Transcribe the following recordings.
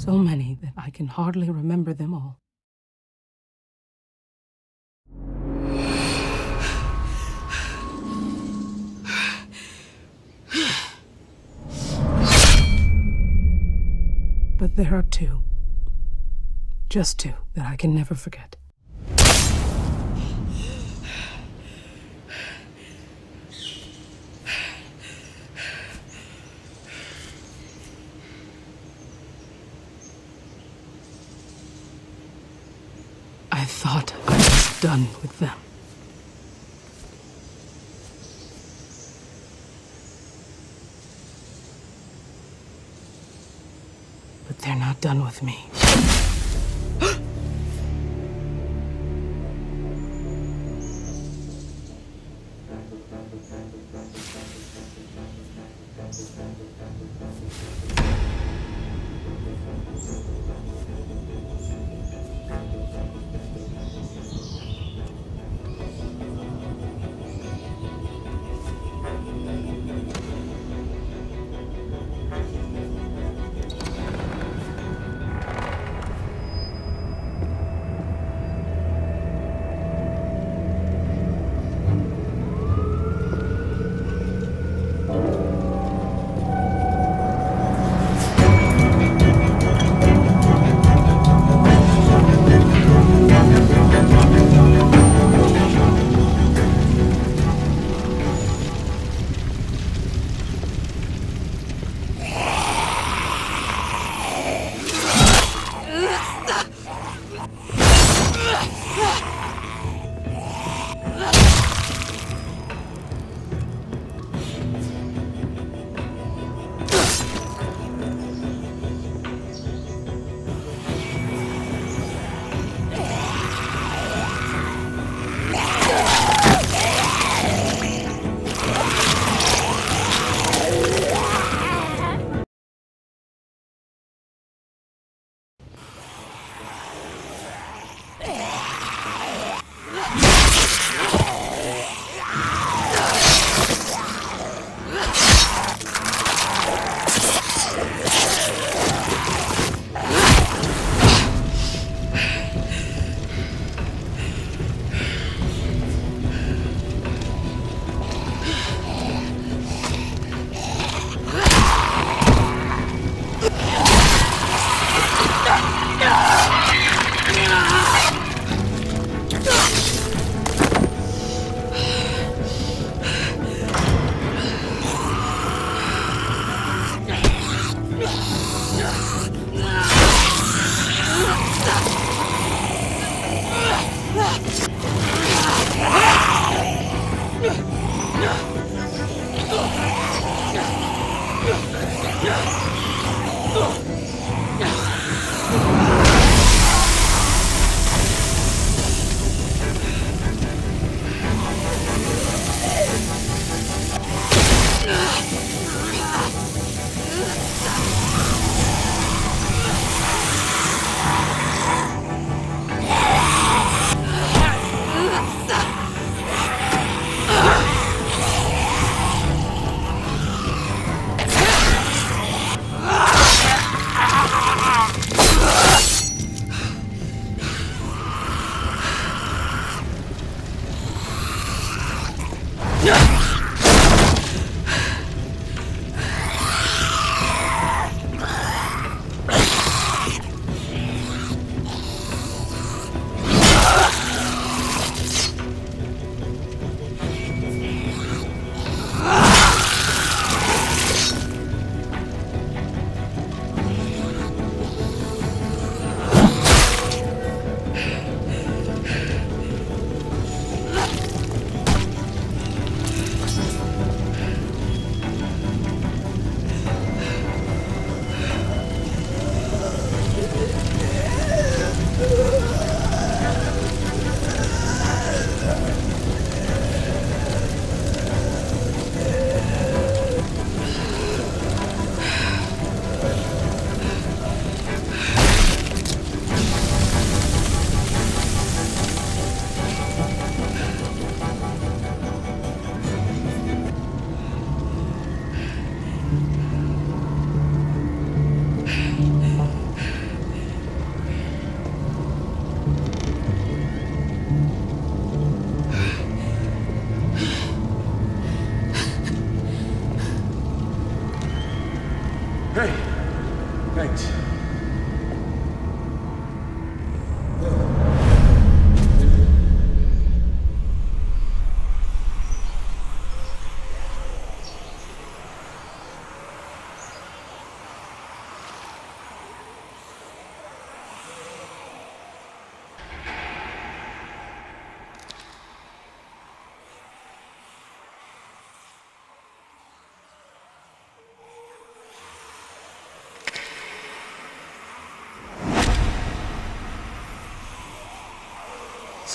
So many that I can hardly remember them all. But there are two. Just two that I can never forget. I thought I was done with them. But they're not done with me.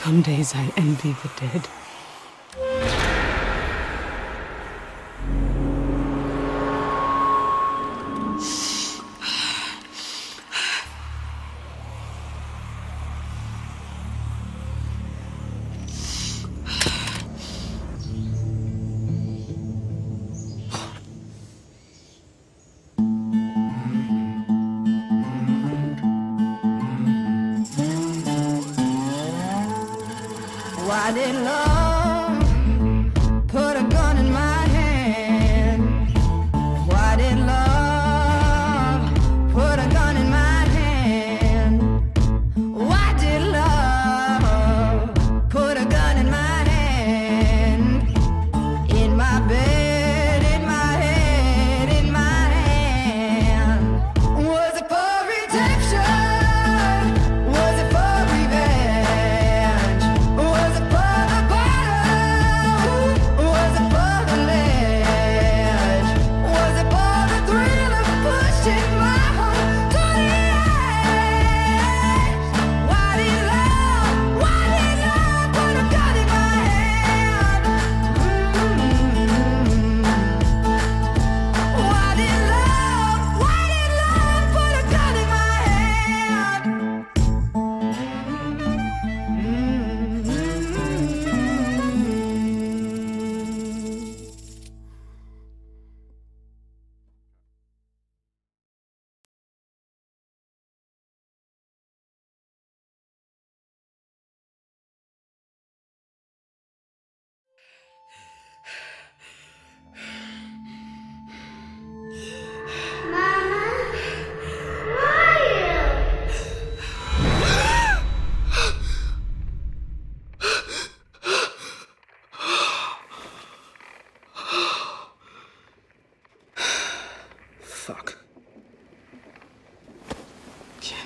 Some days I envy the dead.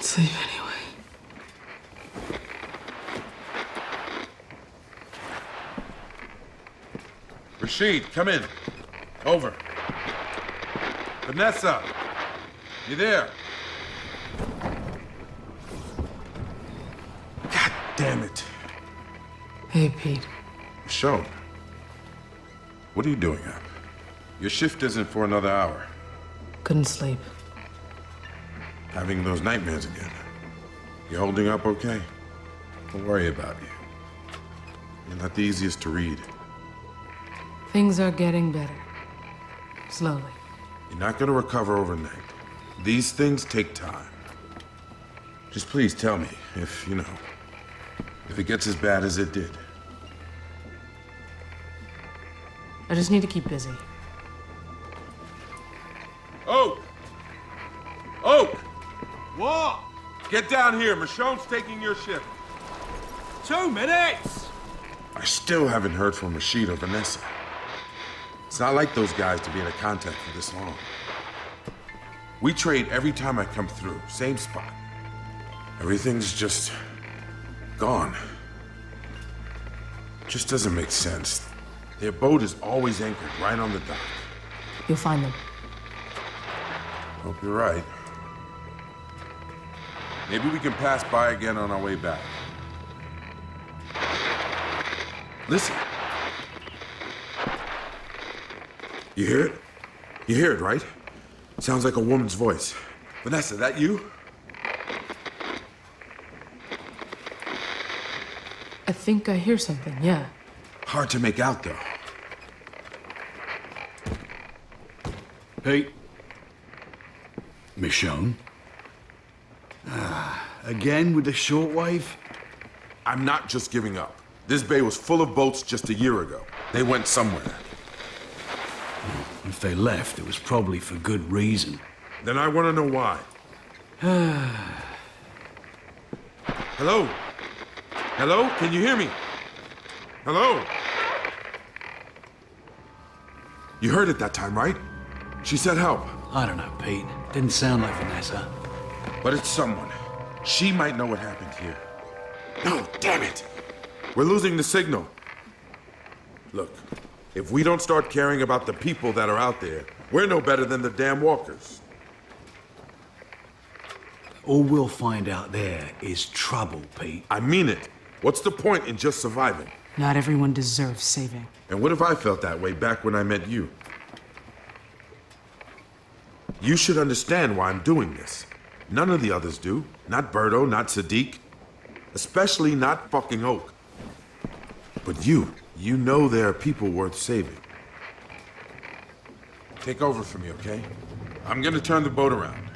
Sleep anyway. Rashid, come in. Over. Vanessa, you there? God damn it. Hey, Pete. Michonne, what are you doing up? Your shift isn't for another hour. Couldn't sleep. Having those nightmares again. You holding up okay? Don't worry about you. You're not the easiest to read. Things are getting better. Slowly. You're not gonna recover overnight. These things take time. Just please tell me if, you know, if it gets as bad as it did. I just need to keep busy. Get down here. Michonne's taking your shift. Two minutes! I still haven't heard from Rashid or Vanessa. It's not like those guys to be in a contact for this long. We trade every time I come through, same spot. Everything's just gone. Just doesn't make sense. Their boat is always anchored right on the dock. You'll find them. Hope you're right. Maybe we can pass by again on our way back. Listen. You hear it? You hear it, right? Sounds like a woman's voice. Vanessa, that you? I think I hear something, yeah. Hard to make out, though. Hey. Michonne. Again with the shortwave? I'm not just giving up. This bay was full of boats just a year ago. They went somewhere. If they left, it was probably for good reason. Then I want to know why. Hello? Hello? Can you hear me? Hello? You heard it that time, right? She said help. I don't know, Pete. Didn't sound like Vanessa. But it's someone. She might know what happened here. No, damn it! We're losing the signal. Look, if we don't start caring about the people that are out there, we're no better than the damn walkers. All we'll find out there is trouble, Pete. I mean it. What's the point in just surviving? Not everyone deserves saving. And what if I felt that way back when I met you? You should understand why I'm doing this. None of the others do. Not Berto, not Sadiq. Especially not fucking Oak. But you, you know there are people worth saving. Take over for me, okay? I'm gonna turn the boat around.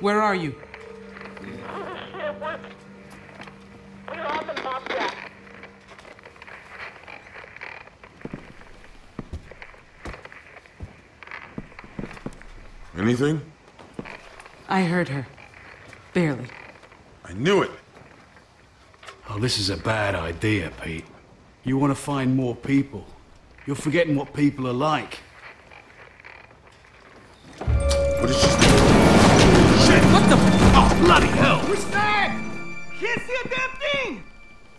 Where are you? Shit, we're... We're off in Bobcat. Anything? I heard her. Barely. I knew it. Oh, this is a bad idea, Pete. You want to find more people. You're forgetting what people are like.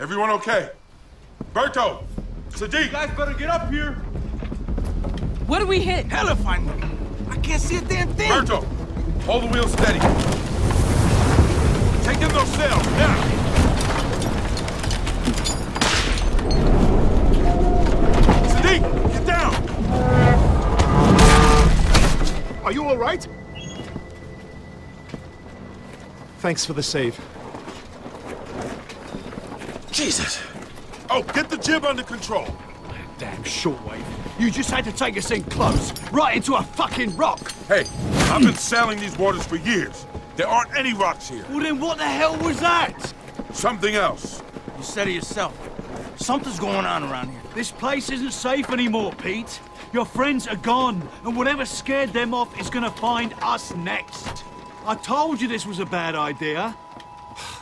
Everyone okay? Berto! Sadiq! guys better get up here. What do we hit? Hell if I know. I can't see a damn thing. Berto! Hold the wheel steady. Take them those sails, now! Sadiq, get down! Are you all right? Thanks for the save. Jesus! Oh, get the jib under control. Damn shortwave. You just had to take us in close, right into a fucking rock. Hey, I've been sailing these waters for years. There aren't any rocks here. Well, then what the hell was that? Something else. You said it yourself. Something's going on around here. This place isn't safe anymore, Pete. Your friends are gone, and whatever scared them off is gonna find us next. I told you this was a bad idea.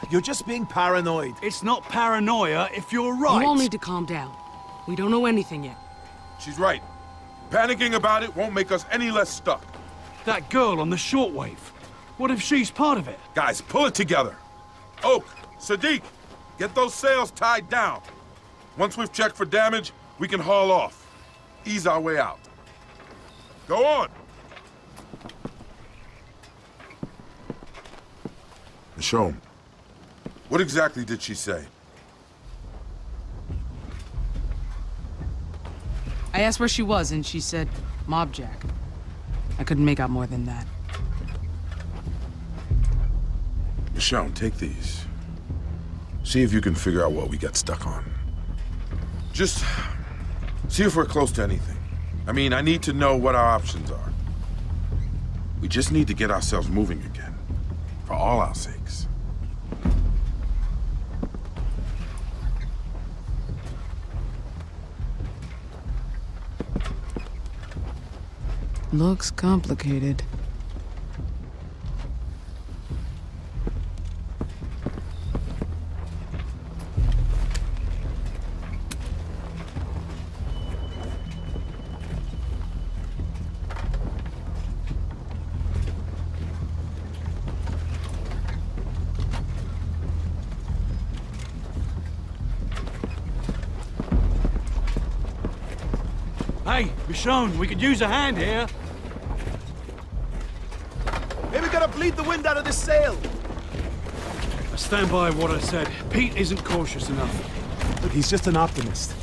You're just being paranoid. It's not paranoia if you're right. You all need to calm down. We don't know anything yet. She's right. Panicking about it won't make us any less stuck. That girl on the shortwave. What if she's part of it? Guys, pull it together. Oak, Sadiq, get those sails tied down. Once we've checked for damage, we can haul off. Ease our way out. Go on. Michonne, what exactly did she say? I asked where she was, and she said, Mob Jack. I couldn't make out more than that. Michonne, take these. See if you can figure out what we got stuck on. Just see if we're close to anything. I mean, I need to know what our options are. We just need to get ourselves moving again. For all our sakes. Looks complicated. Hey, Michonne, we could use a hand here. Maybe we gotta bleed the wind out of this sail. I stand by what I said. Pete isn't cautious enough. Look, he's just an optimist.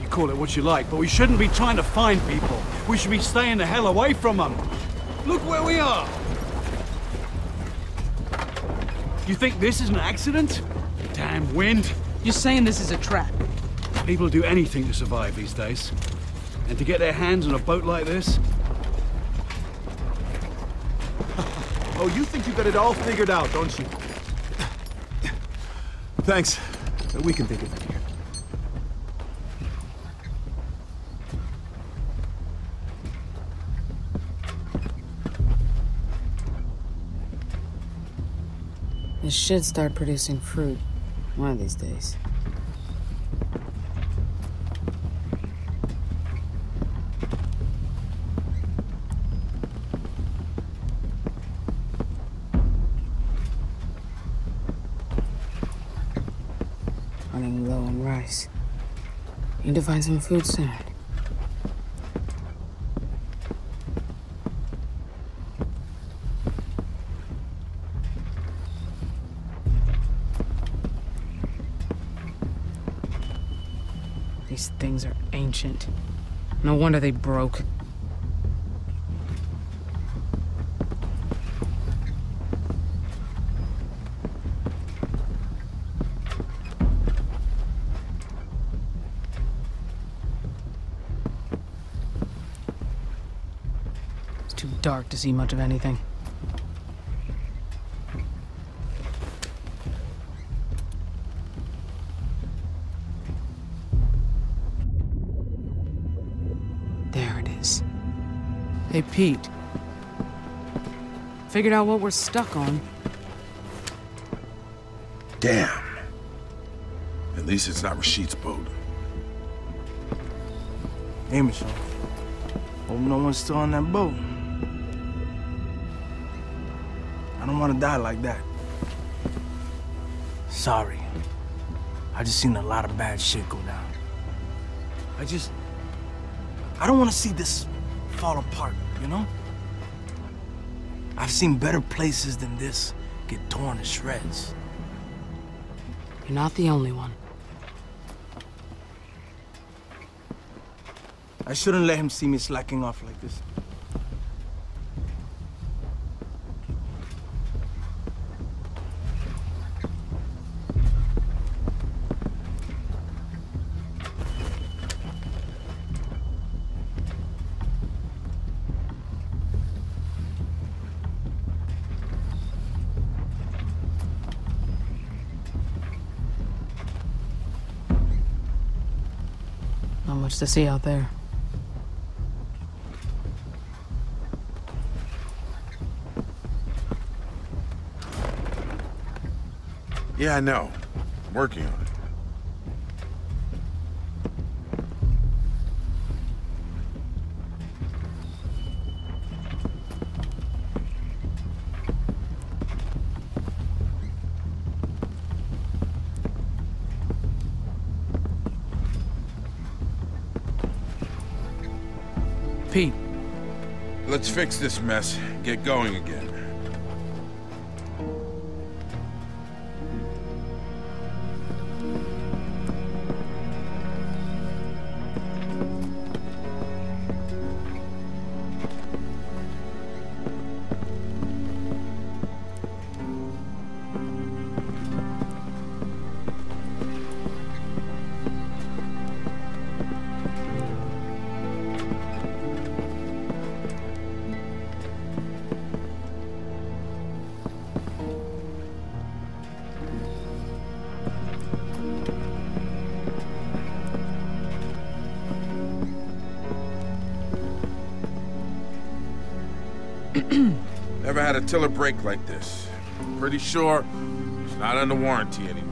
You call it what you like, but we shouldn't be trying to find people. We should be staying the hell away from them. Look where we are. You think this is an accident? Damn wind. You're saying this is a trap? People do anything to survive these days. And to get their hands on a boat like this, Oh, you think you got it all figured out, don't you? Thanks. We can think of it here. This should start producing fruit. One of these days. Running low on rice. Need to find some food soon. These things are ancient. No wonder they broke. Too dark to see much of anything. There it is. Hey, Pete. Figured out what we're stuck on. Damn. At least it's not Rashid's boat. Hey, Michelle. Hope no one's still on that boat. I don't want to die like that. Sorry. I just seen a lot of bad shit go down. I just... I don't want to see this fall apart, you know? I've seen better places than this get torn to shreds. You're not the only one. I shouldn't let him see me slacking off like this. Much to see out there. Yeah, I know. I'm working on it. Let's fix this mess. Get going again. Never had a tiller break like this. Pretty sure it's not under warranty anymore.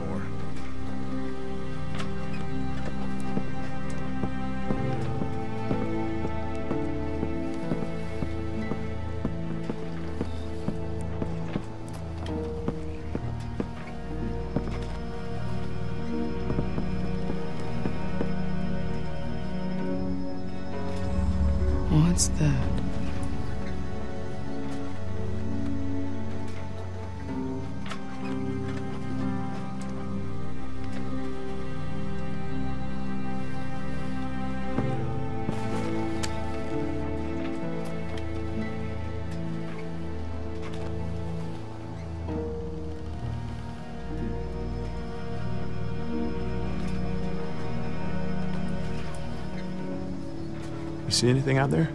See anything out there?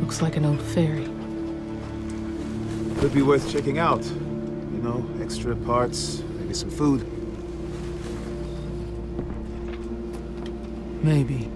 Looks like an old ferry. Could be worth checking out. You know, extra parts, maybe some food. Maybe.